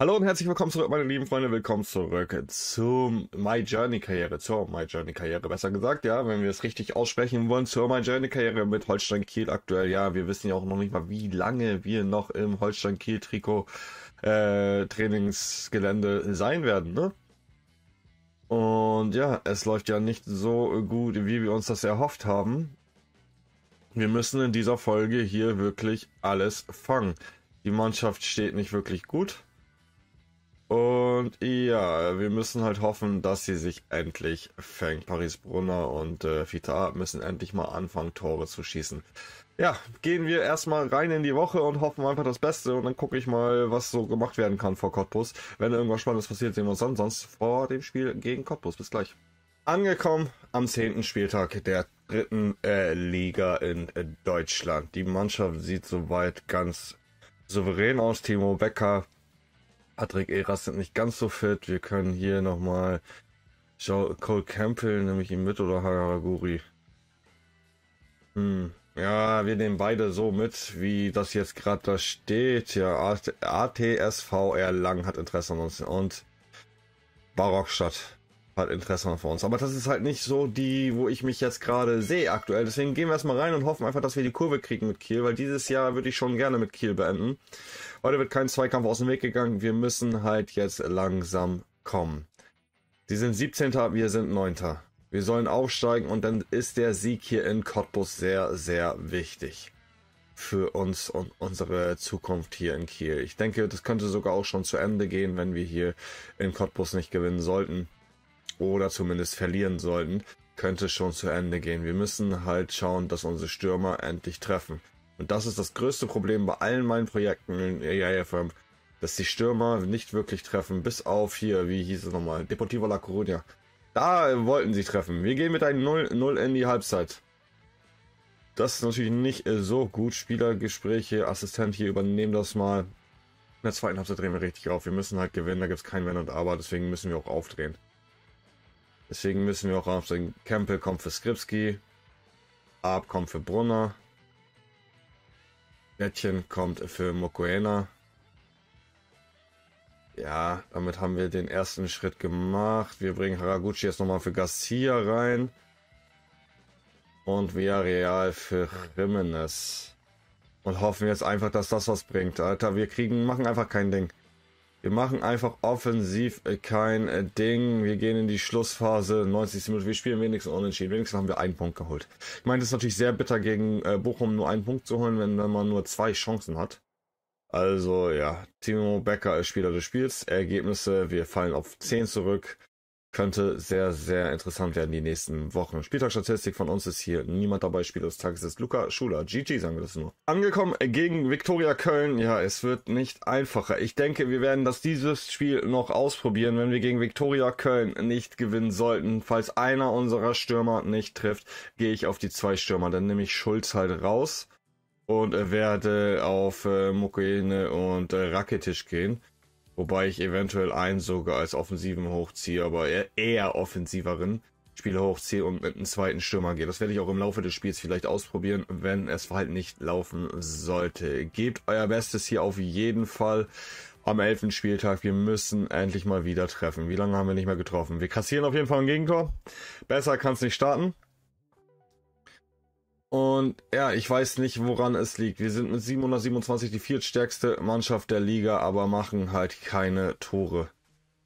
Hallo und herzlich willkommen zurück, meine lieben Freunde. Willkommen zurück zum My Journey Karriere, zur My Journey Karriere, besser gesagt, ja, wenn wir es richtig aussprechen wollen, zur My Journey Karriere mit Holstein Kiel aktuell. Ja, wir wissen ja auch noch nicht mal, wie lange wir noch im Holstein Kiel Trikot äh, Trainingsgelände sein werden, ne? Und ja, es läuft ja nicht so gut, wie wir uns das erhofft haben. Wir müssen in dieser Folge hier wirklich alles fangen. Die Mannschaft steht nicht wirklich gut. Und ja, wir müssen halt hoffen, dass sie sich endlich fängt. Paris Brunner und äh, Fita müssen endlich mal anfangen, Tore zu schießen. Ja, gehen wir erstmal rein in die Woche und hoffen einfach das Beste und dann gucke ich mal, was so gemacht werden kann vor Cottbus. Wenn irgendwas Spannendes passiert, sehen wir uns dann sonst vor dem Spiel gegen Cottbus. Bis gleich. Angekommen am zehnten Spieltag der dritten äh, Liga in äh, Deutschland. Die Mannschaft sieht soweit ganz souverän aus. Timo Becker Patrick Eras sind nicht ganz so fit. Wir können hier nochmal Cole Campbell, nämlich ihn mit oder Haraguri. Hm. Ja, wir nehmen beide so mit, wie das jetzt gerade da steht. Ja, ATSV Erlangen hat Interesse an uns und Barockstadt hat Interesse an uns. Aber das ist halt nicht so die, wo ich mich jetzt gerade sehe aktuell. Deswegen gehen wir erstmal rein und hoffen einfach, dass wir die Kurve kriegen mit Kiel, weil dieses Jahr würde ich schon gerne mit Kiel beenden. Heute wird kein Zweikampf aus dem Weg gegangen. Wir müssen halt jetzt langsam kommen. Sie sind 17. Wir sind 9. Wir sollen aufsteigen und dann ist der Sieg hier in Cottbus sehr, sehr wichtig für uns und unsere Zukunft hier in Kiel. Ich denke, das könnte sogar auch schon zu Ende gehen, wenn wir hier in Cottbus nicht gewinnen sollten oder zumindest verlieren sollten, könnte schon zu Ende gehen. Wir müssen halt schauen, dass unsere Stürmer endlich treffen. Und das ist das größte Problem bei allen meinen Projekten in EIFM, dass die Stürmer nicht wirklich treffen, bis auf hier, wie hieß es nochmal, Deportivo La Coruña. Da wollten sie treffen. Wir gehen mit einem 0-0 in die Halbzeit. Das ist natürlich nicht so gut. Spielergespräche, Assistent hier übernehmen das mal. In der zweiten Halbzeit drehen wir richtig auf. Wir müssen halt gewinnen, da gibt es kein Wenn und Aber, deswegen müssen wir auch aufdrehen. Deswegen müssen wir auch aufdrehen. Campbell kommt für Skripski. Ab kommt für Brunner. Bettchen kommt für Mokoena. Ja, damit haben wir den ersten Schritt gemacht. Wir bringen Haraguchi jetzt nochmal für Garcia rein. Und Villarreal für Jimenez. Und hoffen jetzt einfach, dass das was bringt. Alter, wir kriegen, machen einfach kein Ding. Wir machen einfach offensiv äh, kein äh, Ding. Wir gehen in die Schlussphase, 90. Minute. Wir spielen wenigstens unentschieden. Wenigstens haben wir einen Punkt geholt. Ich meine, es ist natürlich sehr bitter gegen äh, Bochum nur einen Punkt zu holen, wenn, wenn man nur zwei Chancen hat. Also ja, Timo Becker ist Spieler des Spiels. Ergebnisse, wir fallen auf 10 zurück könnte sehr, sehr interessant werden die nächsten Wochen. Spieltagsstatistik von uns ist hier niemand dabei. Spieler des Tages ist Luca Schuler. GG sagen wir das nur. Angekommen gegen Viktoria Köln. Ja, es wird nicht einfacher. Ich denke, wir werden das dieses Spiel noch ausprobieren, wenn wir gegen Viktoria Köln nicht gewinnen sollten. Falls einer unserer Stürmer nicht trifft, gehe ich auf die zwei Stürmer. Dann nehme ich Schulz halt raus und werde auf äh, Mukwene und äh, Rakitic gehen. Wobei ich eventuell einen sogar als Offensiven hochziehe, aber eher, offensiveren Spieler hochziehe und mit einem zweiten Stürmer gehe. Das werde ich auch im Laufe des Spiels vielleicht ausprobieren, wenn es halt nicht laufen sollte. Gebt euer Bestes hier auf jeden Fall am 11. Spieltag. Wir müssen endlich mal wieder treffen. Wie lange haben wir nicht mehr getroffen? Wir kassieren auf jeden Fall ein Gegentor. Besser kann es nicht starten. Und ja, ich weiß nicht, woran es liegt. Wir sind mit 727 die viertstärkste Mannschaft der Liga, aber machen halt keine Tore.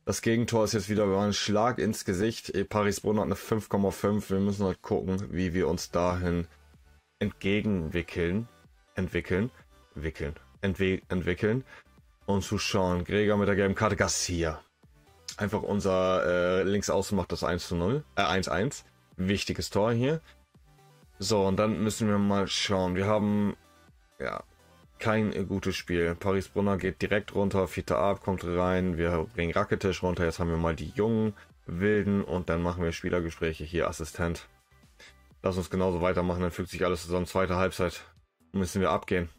Das Gegentor ist jetzt wieder ein Schlag ins Gesicht. Paris Brunner hat eine 5,5. Wir müssen halt gucken, wie wir uns dahin entgegenwickeln. Entwickeln. Wickeln. Entwe entwickeln. Und zu schauen. Gregor mit der gelben Karte. Garcia. Einfach unser äh, Linksaußen macht das 1 zu 0. Äh, 1-1. Wichtiges Tor hier. So, und dann müssen wir mal schauen. Wir haben ja kein gutes Spiel. Paris Brunner geht direkt runter, Vita Ab kommt rein, wir bringen Racketisch runter, jetzt haben wir mal die jungen Wilden und dann machen wir Spielergespräche hier, Assistent. Lass uns genauso weitermachen, dann fügt sich alles zusammen. Zweite Halbzeit müssen wir abgehen.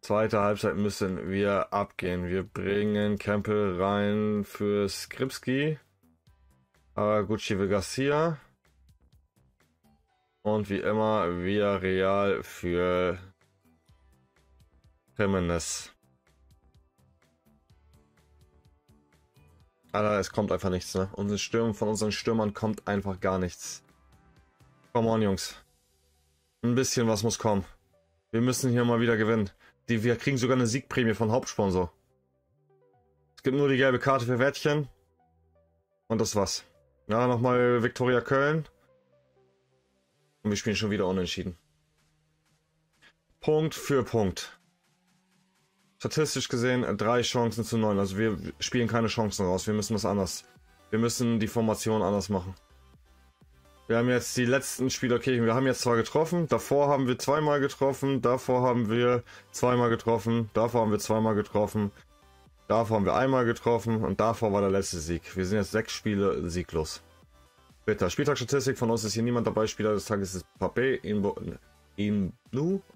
Zweite Halbzeit müssen wir abgehen. Wir bringen Campbell rein für Skripski. Gucci Garcia. Und wie immer Real für Jimenez. Alter, es kommt einfach nichts, ne? Unsere Stürmen, von unseren Stürmern kommt einfach gar nichts. Come on, Jungs. Ein bisschen was muss kommen. Wir müssen hier mal wieder gewinnen. Die, wir kriegen sogar eine Siegprämie von Hauptsponsor. Es gibt nur die gelbe Karte für Wettchen. Und das war's. Ja, nochmal Viktoria Köln. Und wir spielen schon wieder unentschieden. Punkt für Punkt. Statistisch gesehen drei Chancen zu neun. Also wir spielen keine Chancen raus. Wir müssen das anders. Wir müssen die Formation anders machen. Wir haben jetzt die letzten Spiele, okay, wir haben jetzt zwar getroffen, davor haben wir zweimal getroffen, davor haben wir zweimal getroffen, davor haben wir zweimal getroffen, davor haben wir einmal getroffen und davor war der letzte Sieg. Wir sind jetzt sechs Spiele sieglos. Bitte, Spieltagsstatistik von uns ist hier niemand dabei. Spieler des Tages ist Pape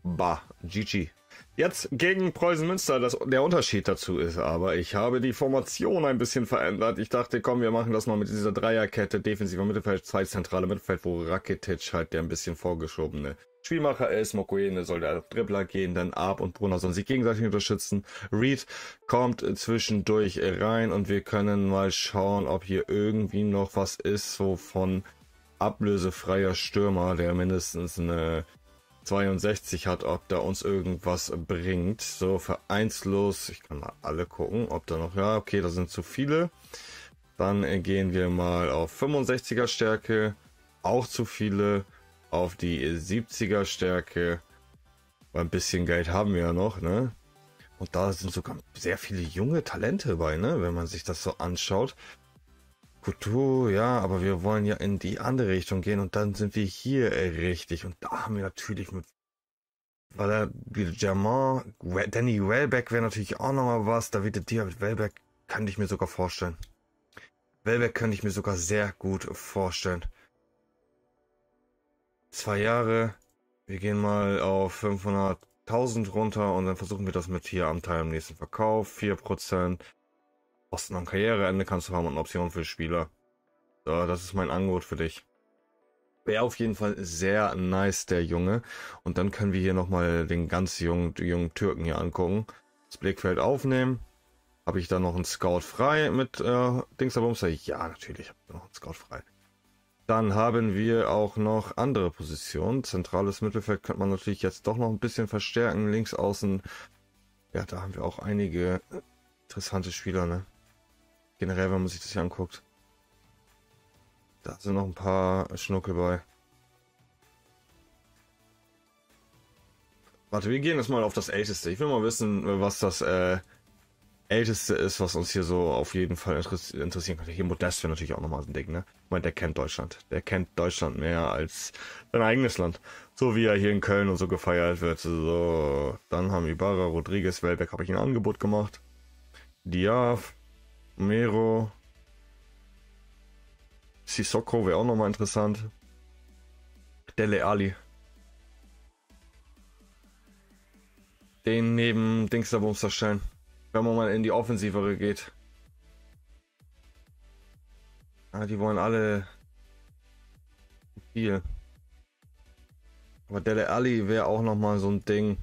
Ba GG. Jetzt gegen Preußen Münster. Das, der Unterschied dazu ist aber, ich habe die Formation ein bisschen verändert. Ich dachte, komm, wir machen das mal mit dieser Dreierkette, defensiver Mittelfeld, zwei zentrale Mittelfeld, wo Rakitic halt der ein bisschen vorgeschobene Spielmacher ist. Mokoene soll der Dribbler gehen, dann Ab und Brunner sollen sich gegenseitig unterstützen. Reed kommt zwischendurch rein und wir können mal schauen, ob hier irgendwie noch was ist, so von ablösefreier Stürmer, der mindestens eine 62 hat, ob da uns irgendwas bringt. So, vereinslos. Ich kann mal alle gucken, ob da noch, ja, okay, da sind zu viele. Dann gehen wir mal auf 65er Stärke. Auch zu viele. Auf die 70er Stärke. Ein bisschen Geld haben wir ja noch, ne? Und da sind sogar sehr viele junge Talente bei, ne? Wenn man sich das so anschaut. Couture, ja, aber wir wollen ja in die andere Richtung gehen und dann sind wir hier richtig. Und da haben wir natürlich mit weil er Germain, Danny Welbeck wäre natürlich auch nochmal was. David David Welbeck könnte ich mir sogar vorstellen. Welbeck könnte ich mir sogar sehr gut vorstellen. Zwei Jahre. Wir gehen mal auf 500.000 runter und dann versuchen wir das mit hier am nächsten Verkauf. 4%. Osten am Karriereende kannst du haben und eine Option für Spieler. So, das ist mein Angebot für dich. Wäre auf jeden Fall sehr nice, der Junge. Und dann können wir hier nochmal den ganz jungen, jungen Türken hier angucken. Das Blickfeld aufnehmen. Habe ich da noch einen Scout frei mit äh, Dingsabumster? Ja, natürlich habe ich noch einen Scout frei. Dann haben wir auch noch andere Positionen. Zentrales Mittelfeld könnte man natürlich jetzt doch noch ein bisschen verstärken. Links außen, ja, da haben wir auch einige interessante Spieler, ne? Generell, wenn man sich das hier anguckt. Da sind noch ein paar Schnuckel bei. Warte, wir gehen jetzt mal auf das Älteste. Ich will mal wissen, was das äh, Älteste ist, was uns hier so auf jeden Fall interessieren könnte. Hier Modest wäre natürlich auch nochmal ein Ding, ne? Ich meine, der kennt Deutschland. Der kennt Deutschland mehr als sein eigenes Land. So wie er hier in Köln und so gefeiert wird. So, dann haben Ibarra, Rodriguez, Welbeck habe ich ein Angebot gemacht. Diaf, Mero, Sissoko wäre auch nochmal interessant. Dele Ali. Den neben Dingsterbumster stellen. Wenn man mal in die Offensivere geht. Ah, die wollen alle viel. Aber Dele Ali wäre auch nochmal so ein Ding.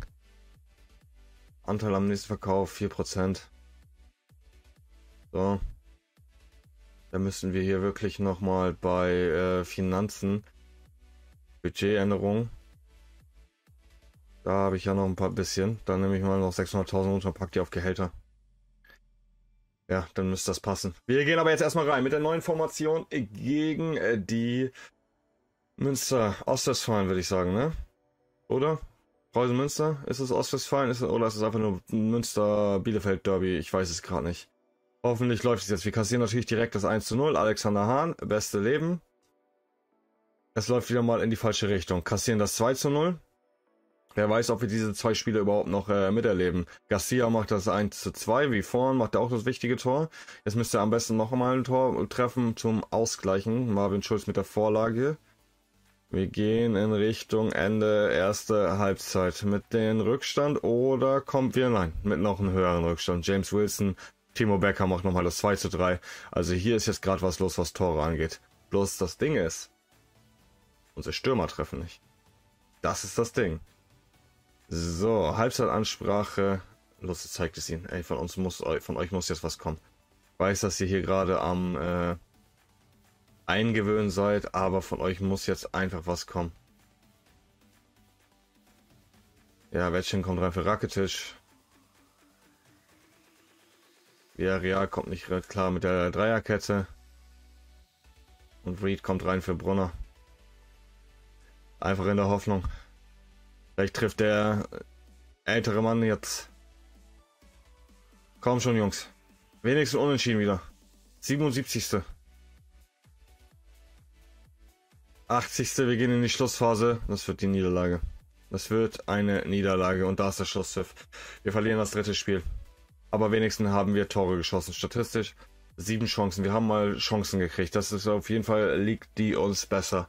Anteil am nächsten Verkauf 4%. So. Da müssen wir hier wirklich nochmal bei äh, Finanzen, Budgetänderung. Da habe ich ja noch ein paar bisschen. Dann nehme ich mal noch 600.000 und pack die auf Gehälter. Ja, dann müsste das passen. Wir gehen aber jetzt erstmal rein mit der neuen Formation gegen äh, die Münster Ostwestfalen, würde ich sagen, ne? Oder? Preußen Münster? Ist es Ostwestfalen? Ist es, oder ist es einfach nur Münster Bielefeld Derby? Ich weiß es gerade nicht. Hoffentlich läuft es jetzt. Wir kassieren natürlich direkt das 1 zu 0. Alexander Hahn, beste Leben. Es läuft wieder mal in die falsche Richtung. Kassieren das 2 zu 0. Wer weiß, ob wir diese zwei Spiele überhaupt noch äh, miterleben. Garcia macht das 1 zu 2, wie vorhin, macht er auch das wichtige Tor. Jetzt müsste er am besten noch einmal ein Tor treffen zum Ausgleichen. Marvin Schulz mit der Vorlage. Wir gehen in Richtung Ende erste Halbzeit mit dem Rückstand oder kommt wir, nein, mit noch einem höheren Rückstand. James Wilson Timo Becker macht nochmal das 2 zu 3. Also hier ist jetzt gerade was los, was Tore angeht. Bloß das Ding ist, unsere Stürmer treffen nicht. Das ist das Ding. So, Halbzeitansprache. Los, zeigt es ihnen. Ey, von uns muss, von euch muss jetzt was kommen. weiß, dass ihr hier gerade am äh, Eingewöhnen seid, aber von euch muss jetzt einfach was kommen. Ja, Wettchen kommt rein für Rakitic. Ja, Real kommt nicht klar mit der Dreierkette. Und Reed kommt rein für Brunner. Einfach in der Hoffnung. Vielleicht trifft der ältere Mann jetzt. Komm schon, Jungs. Wenigstens unentschieden wieder. 77. 80. Wir gehen in die Schlussphase. Das wird die Niederlage. Das wird eine Niederlage und da ist der Schlusspfiff. Wir verlieren das dritte Spiel. Aber wenigstens haben wir Tore geschossen. Statistisch sieben Chancen. Wir haben mal Chancen gekriegt. Das ist auf jeden Fall liegt die uns besser.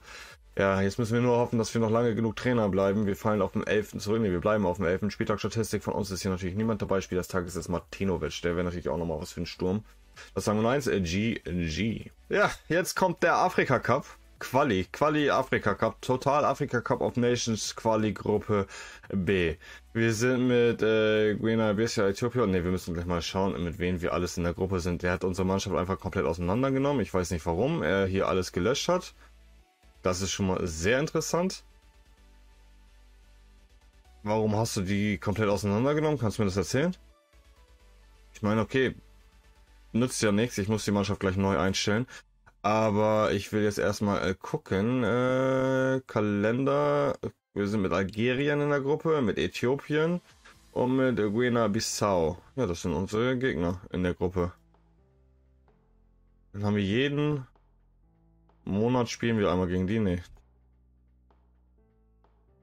Ja, jetzt müssen wir nur hoffen, dass wir noch lange genug Trainer bleiben. Wir fallen auf dem 11. zurück. Nee, wir bleiben auf dem 11. Spieltag Statistik. Von uns ist hier natürlich niemand dabei. Spiel des Tages ist Martinovic. Der wäre natürlich auch nochmal was für einen Sturm. Das sagen wir eins. G, G. Ja, jetzt kommt der Afrika Cup. Quali, Quali Afrika Cup, Total Afrika Cup of Nations Quali Gruppe B. Wir sind mit äh, Guinea-Bissau, Äthiopien. Ne, wir müssen gleich mal schauen, mit wem wir alles in der Gruppe sind. Der hat unsere Mannschaft einfach komplett auseinandergenommen. Ich weiß nicht, warum er hier alles gelöscht hat. Das ist schon mal sehr interessant. Warum hast du die komplett auseinandergenommen? Kannst du mir das erzählen? Ich meine, okay, nützt ja nichts. Ich muss die Mannschaft gleich neu einstellen. Aber ich will jetzt erstmal äh, gucken. Äh, Kalender. Wir sind mit Algerien in der Gruppe, mit Äthiopien und mit Guinea-Bissau. Ja, das sind unsere Gegner in der Gruppe. Dann haben wir jeden Monat spielen wir einmal gegen die. Nee.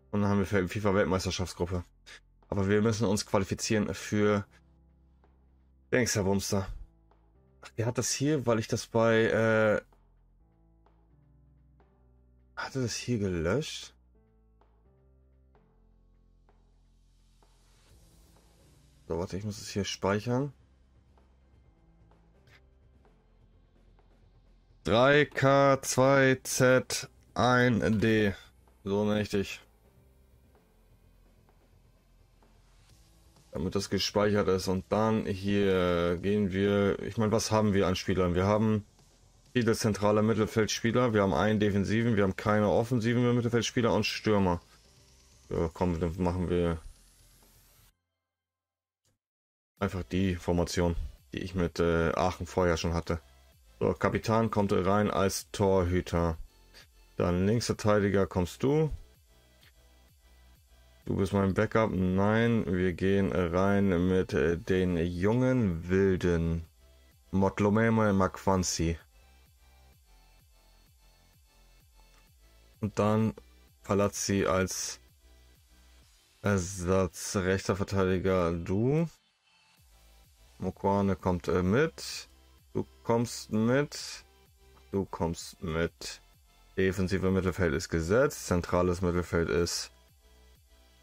Und dann haben wir FIFA-Weltmeisterschaftsgruppe. Aber wir müssen uns qualifizieren für Gangsterbumster. Ach, der hat das hier, weil ich das bei äh, hatte das hier gelöscht? So, warte, ich muss es hier speichern. 3K2Z1D. So mächtig. Damit das gespeichert ist. Und dann hier gehen wir. Ich meine, was haben wir an Spielern? Wir haben Viele zentrale Mittelfeldspieler. Wir haben einen defensiven, wir haben keine offensiven Mittelfeldspieler und Stürmer. Ja, komm, dann machen wir einfach die Formation, die ich mit äh, Aachen vorher schon hatte. So, Kapitän kommt rein als Torhüter. Dann Linksverteidiger kommst du. Du bist mein Backup. Nein, wir gehen rein mit äh, den jungen Wilden. Motlomeme Makwanzi. Und dann Palazzi als Ersatz rechter Verteidiger du. Mokwane kommt äh, mit. Du kommst mit. Du kommst mit. Defensive Mittelfeld ist gesetzt. Zentrales Mittelfeld ist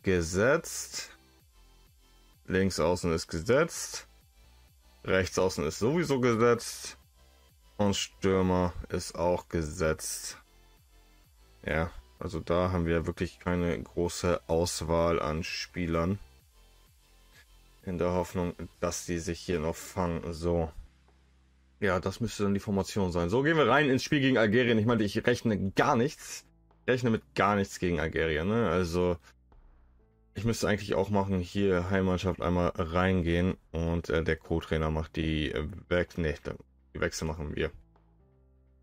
gesetzt. Links außen ist gesetzt. Rechts außen ist sowieso gesetzt. Und Stürmer ist auch gesetzt. Ja, also da haben wir wirklich keine große Auswahl an Spielern. In der Hoffnung, dass die sich hier noch fangen. So. Ja, das müsste dann die Formation sein. So, gehen wir rein ins Spiel gegen Algerien. Ich meine, ich rechne gar nichts. Ich rechne mit gar nichts gegen Algerien. Ne? Also, ich müsste eigentlich auch machen, hier Heimmannschaft einmal reingehen und äh, der Co-Trainer macht die äh, Wechsel. Ne, die Wechsel machen wir.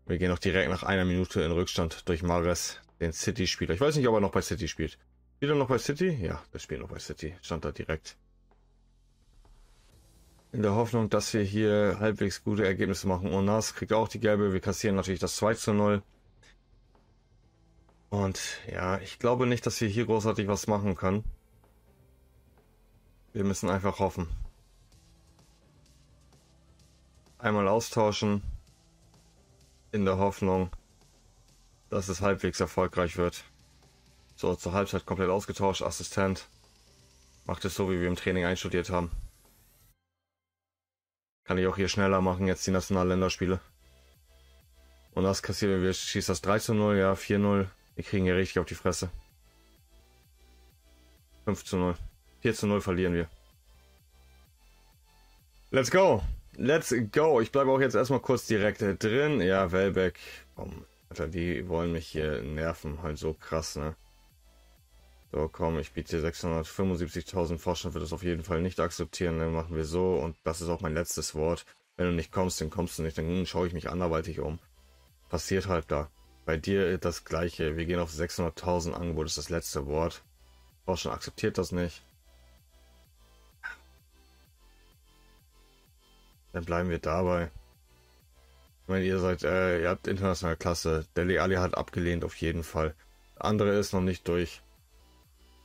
Wir gehen auch direkt nach einer Minute in Rückstand durch Mares, den City-Spieler. Ich weiß nicht, ob er noch bei City spielt. Spielt er noch bei City? Ja, der spielt noch bei City. Stand da direkt. In der Hoffnung, dass wir hier halbwegs gute Ergebnisse machen. Und Nas kriegt auch die gelbe. Wir kassieren natürlich das 2 zu 0. Und ja, ich glaube nicht, dass wir hier großartig was machen können. Wir müssen einfach hoffen. Einmal austauschen in der Hoffnung, dass es halbwegs erfolgreich wird. So, zur Halbzeit komplett ausgetauscht, Assistent. Macht es so, wie wir im Training einstudiert haben. Kann ich auch hier schneller machen, jetzt die Nationalländerspiele. Und das kassieren wir, schießt das 3 zu 0, ja, 4 0. Wir kriegen hier richtig auf die Fresse. 5 zu 0. 4 zu 0 verlieren wir. Let's go! Let's go. Ich bleibe auch jetzt erstmal kurz direkt drin. Ja, Welbeck. Oh, Alter, die wollen mich hier nerven. Halt so krass, ne? So, komm, ich biete dir 675.000 Vorstand, wird das auf jeden Fall nicht akzeptieren. Dann machen wir so und das ist auch mein letztes Wort. Wenn du nicht kommst, dann kommst du nicht. Dann schaue ich mich anderweitig um. Passiert halt da. Bei dir das gleiche. Wir gehen auf 600.000 Angebot, ist das letzte Wort. Vorstand akzeptiert das nicht. Dann bleiben wir dabei. Ich meine, ihr seid, äh, ihr habt internationale Klasse. Deli Ali hat abgelehnt auf jeden Fall. Andere ist noch nicht durch.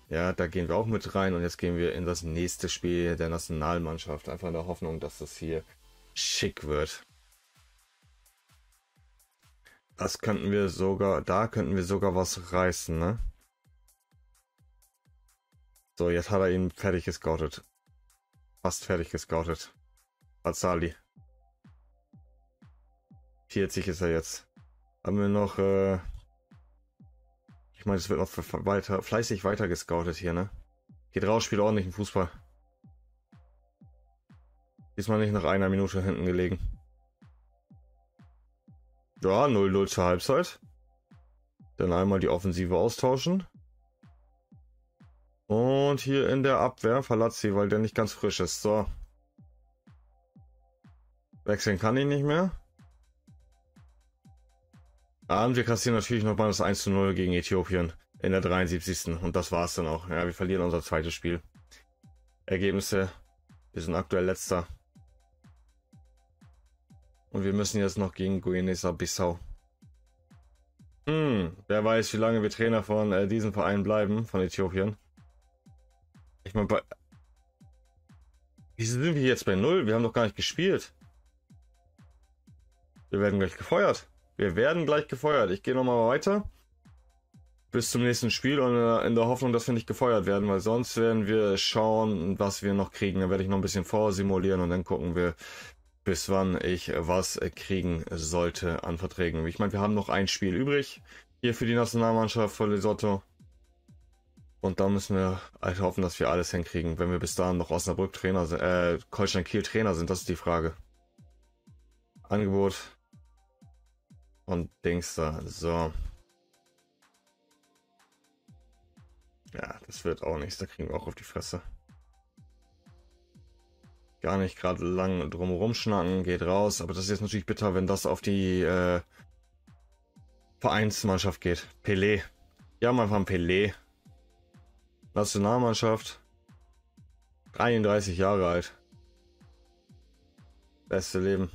Ja, da gehen wir auch mit rein und jetzt gehen wir in das nächste Spiel der Nationalmannschaft. Einfach in der Hoffnung, dass das hier schick wird. Das könnten wir sogar, da könnten wir sogar was reißen, ne? So, jetzt hat er ihn fertig gescoutet. Fast fertig gescoutet. Azali. 40 ist er jetzt. Haben wir noch, äh, ich meine, es wird noch weiter, fleißig weiter gescoutet hier, ne? Geht raus, spielt ordentlichen Fußball. Diesmal nicht nach einer Minute hinten gelegen. Ja, 0-0 zur Halbzeit. Dann einmal die Offensive austauschen. Und hier in der Abwehr Palazzi, weil der nicht ganz frisch ist. So. Wechseln kann ich nicht mehr. Ah, und wir kassieren natürlich nochmal das 1 zu 0 gegen Äthiopien in der 73. Und das war's dann auch. Ja, wir verlieren unser zweites Spiel. Ergebnisse. Wir sind aktuell letzter. Und wir müssen jetzt noch gegen Guinea-Bissau. Hm, wer weiß, wie lange wir Trainer von äh, diesem Verein bleiben, von Äthiopien. Ich meine, bei... Wieso sind wir jetzt bei Null? Wir haben doch gar nicht gespielt. Wir werden gleich gefeuert. Wir werden gleich gefeuert. Ich gehe nochmal weiter. Bis zum nächsten Spiel und äh, in der Hoffnung, dass wir nicht gefeuert werden, weil sonst werden wir schauen, was wir noch kriegen. Dann werde ich noch ein bisschen vorsimulieren und dann gucken wir, bis wann ich was kriegen sollte an Verträgen. Ich meine, wir haben noch ein Spiel übrig hier für die Nationalmannschaft von Lesotho. Und da müssen wir halt hoffen, dass wir alles hinkriegen. Wenn wir bis dahin noch Osnabrück Trainer sind, äh, Kolstein Kiel Trainer sind, das ist die Frage. Angebot und Dings da. So. Ja, das wird auch nichts. Da kriegen wir auch auf die Fresse. Gar nicht gerade lang drumherum schnacken, geht raus. Aber das ist jetzt natürlich bitter, wenn das auf die äh, Vereinsmannschaft geht. Pelé. Ja, mal von Pelé. Nationalmannschaft. 33 Jahre alt. Beste Leben.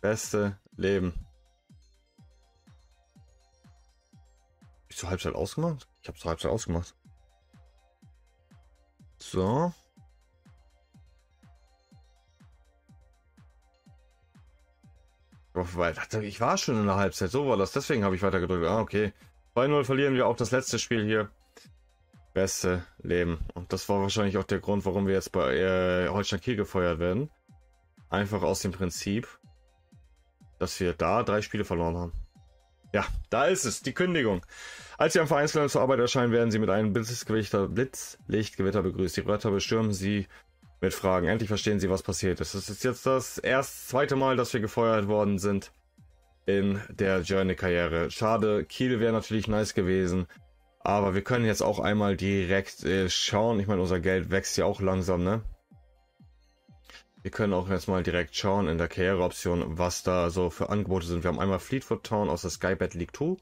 Beste Leben. Ich zur Halbzeit ausgemacht? Ich habe zur Halbzeit ausgemacht. So. Ich war schon in der Halbzeit, so war das. Deswegen habe ich weiter gedrückt. Ah, okay. 2-0 verlieren wir auch das letzte Spiel hier. Beste Leben. Und das war wahrscheinlich auch der Grund, warum wir jetzt bei äh, Holstein Kiel gefeuert werden. Einfach aus dem Prinzip, dass wir da drei Spiele verloren haben. Ja, da ist es, die Kündigung. Als Sie am Vereinsgelände zur Arbeit erscheinen, werden Sie mit einem Blitzgewitter, Blitzlichtgewitter begrüßt. Die Bretter bestürmen Sie mit Fragen. Endlich verstehen Sie, was passiert ist. Es ist jetzt das erst zweite Mal, dass wir gefeuert worden sind in der Journey-Karriere. Schade, Kiel wäre natürlich nice gewesen. Aber wir können jetzt auch einmal direkt äh, schauen. Ich meine, unser Geld wächst ja auch langsam, ne? Wir können auch jetzt mal direkt schauen in der Karriereoption, was da so für Angebote sind. Wir haben einmal Fleetwood Town aus der Skybet League 2.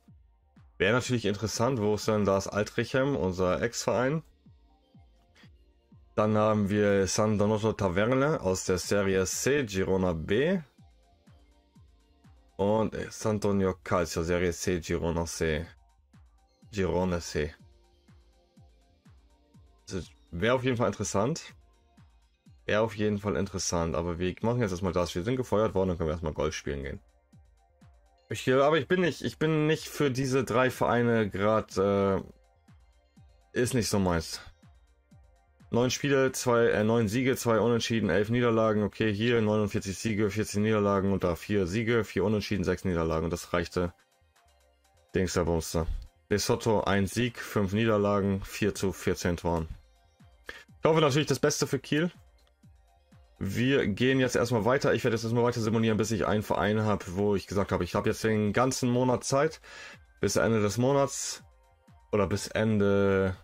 Wäre natürlich interessant, wo ist denn das Altrichem, unser Ex-Verein. Dann haben wir San Donato Taverne aus der Serie C, Girona B. Und Santonio Calcio, Serie C, Girona C. Girona C. Wäre auf jeden Fall interessant. Wäre auf jeden Fall interessant, aber wir machen jetzt erstmal das. Wir sind gefeuert worden, dann können wir erstmal Golf spielen gehen. Ich, aber ich bin nicht, ich bin nicht für diese drei Vereine gerade, äh, ist nicht so meins. Neun Spiele, zwei, äh, neun Siege, zwei Unentschieden, elf Niederlagen. Okay, hier 49 Siege, 14 Niederlagen und da vier Siege, vier Unentschieden, sechs Niederlagen. Und das reichte. Dings der Bumster. Lesotho, ein Sieg, fünf Niederlagen, 4 zu 14 Toren. Ich hoffe natürlich das Beste für Kiel wir gehen jetzt erstmal weiter. Ich werde jetzt erstmal weiter simulieren, bis ich einen Verein habe, wo ich gesagt habe, ich habe jetzt den ganzen Monat Zeit. Bis Ende des Monats. Oder bis Ende.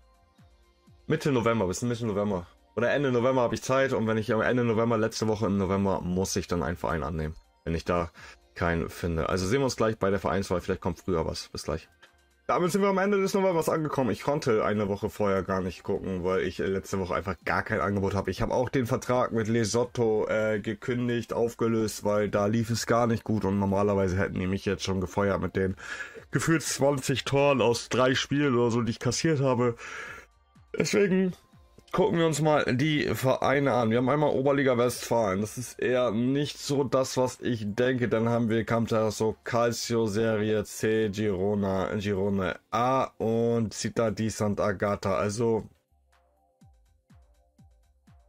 Mitte November, bis Mitte November. Oder Ende November habe ich Zeit und wenn ich am Ende November, letzte Woche im November, muss ich dann einen Verein annehmen. Wenn ich da keinen finde. Also sehen wir uns gleich bei der Vereinswahl. Vielleicht kommt früher was. Bis gleich. Damit sind wir am Ende des Novembers angekommen. Ich konnte eine Woche vorher gar nicht gucken, weil ich letzte Woche einfach gar kein Angebot habe. Ich habe auch den Vertrag mit Lesotho äh, gekündigt, aufgelöst, weil da lief es gar nicht gut und normalerweise hätten die mich jetzt schon gefeuert mit den gefühlt 20 Toren aus drei Spielen oder so, die ich kassiert habe. Deswegen gucken wir uns mal die Vereine an. Wir haben einmal Oberliga Westfalen. Das ist eher nicht so das, was ich denke. Dann haben wir Camtasso Calcio Serie C, Girona, Girona A und Città di Sant'Agata. Also,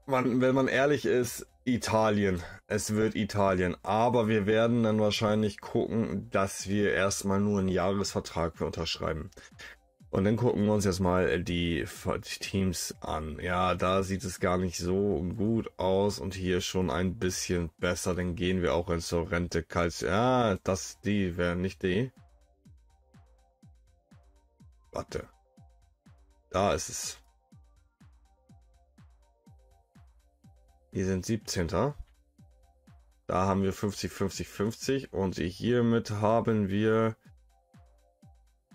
man, wenn man ehrlich ist, Italien. Es wird Italien. Aber wir werden dann wahrscheinlich gucken, dass wir erstmal nur einen Jahresvertrag unterschreiben. Und dann gucken wir uns jetzt mal die Teams an. Ja, da sieht es gar nicht so gut aus und hier schon ein bisschen besser. Dann gehen wir auch in Sorrente Calcio. Ja, das, die wäre nicht die. Warte. Da ist es. Wir sind 17. Da haben wir 50, 50, 50 und hiermit haben wir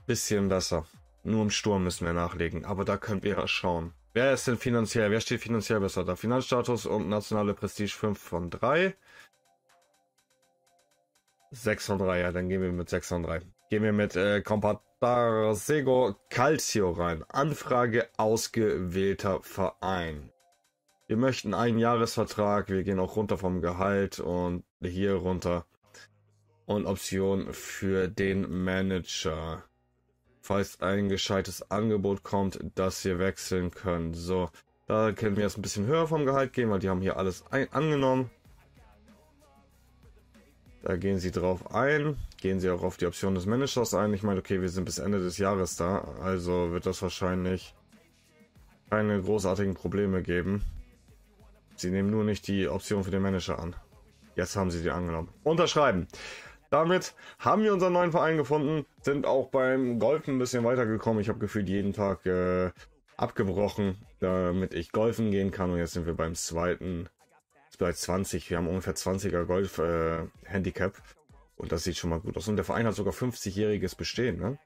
bisschen besser. Nur im Sturm müssen wir nachlegen, aber da ihr ja schauen. Wer ist denn finanziell? Wer steht finanziell besser da? Finanzstatus und nationale Prestige 5 von 3. 6 von 3, ja, dann gehen wir mit 6 von 3. Gehen wir mit äh, Compatarsego Calcio rein. Anfrage ausgewählter Verein. Wir möchten einen Jahresvertrag, wir gehen auch runter vom Gehalt und hier runter. Und Option für den Manager falls ein gescheites Angebot kommt, dass wir wechseln können. So, da können wir jetzt ein bisschen höher vom Gehalt gehen, weil die haben hier alles ein angenommen. Da gehen sie drauf ein. Gehen sie auch auf die Option des Managers ein. Ich meine, okay, wir sind bis Ende des Jahres da. Also wird das wahrscheinlich keine großartigen Probleme geben. Sie nehmen nur nicht die Option für den Manager an. Jetzt haben sie die angenommen. Unterschreiben. Damit haben wir unseren neuen Verein gefunden, sind auch beim Golfen ein bisschen weitergekommen. Ich habe gefühlt jeden Tag äh, abgebrochen, damit ich golfen gehen kann. Und jetzt sind wir beim zweiten, bei 20. Wir haben ungefähr 20er Golf-Handicap. Äh, und das sieht schon mal gut aus. Und der Verein hat sogar 50-jähriges Bestehen. Ne?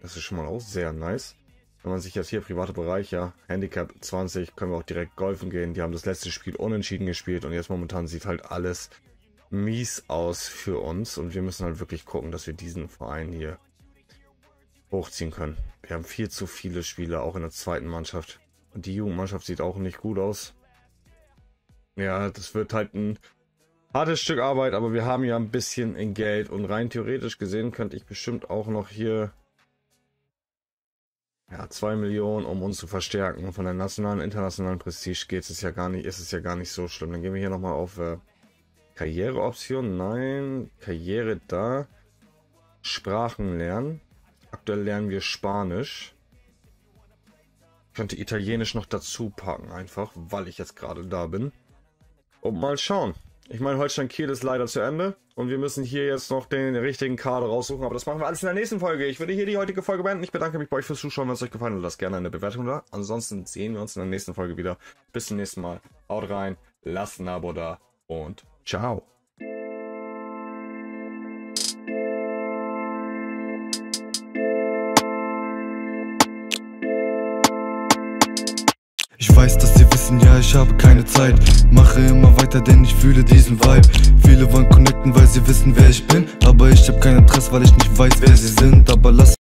Das ist schon mal auch sehr nice. Wenn man sich jetzt hier private Bereich, ja, Handicap 20, können wir auch direkt golfen gehen. Die haben das letzte Spiel unentschieden gespielt und jetzt momentan sieht halt alles mies aus für uns und wir müssen halt wirklich gucken, dass wir diesen Verein hier hochziehen können. Wir haben viel zu viele Spieler, auch in der zweiten Mannschaft. Und die Jugendmannschaft sieht auch nicht gut aus. Ja, das wird halt ein hartes Stück Arbeit, aber wir haben ja ein bisschen in Geld und rein theoretisch gesehen könnte ich bestimmt auch noch hier ja, zwei Millionen, um uns zu verstärken. Von der nationalen, internationalen Prestige geht es ja gar nicht, ist es ja gar nicht so schlimm. Dann gehen wir hier nochmal auf äh, Karriereoption, nein. Karriere da. Sprachen lernen. Aktuell lernen wir Spanisch. Ich könnte Italienisch noch dazu packen, einfach, weil ich jetzt gerade da bin. Und mal schauen. Ich meine, Holstein Kiel ist leider zu Ende. Und wir müssen hier jetzt noch den richtigen Kader raussuchen. Aber das machen wir alles in der nächsten Folge. Ich würde hier die heutige Folge beenden. Ich bedanke mich bei euch fürs Zuschauen. Wenn es euch gefallen hat, lasst gerne eine Bewertung da. Ansonsten sehen wir uns in der nächsten Folge wieder. Bis zum nächsten Mal. Haut rein, lasst ein Abo da und ciao. Ich weiß, dass sie wissen, ja, ich habe keine Zeit. Mache immer weiter, denn ich fühle diesen Vibe. Viele wollen connecten, weil sie wissen, wer ich bin. Aber ich hab kein Interesse, weil ich nicht weiß, wer sie sind. Aber lass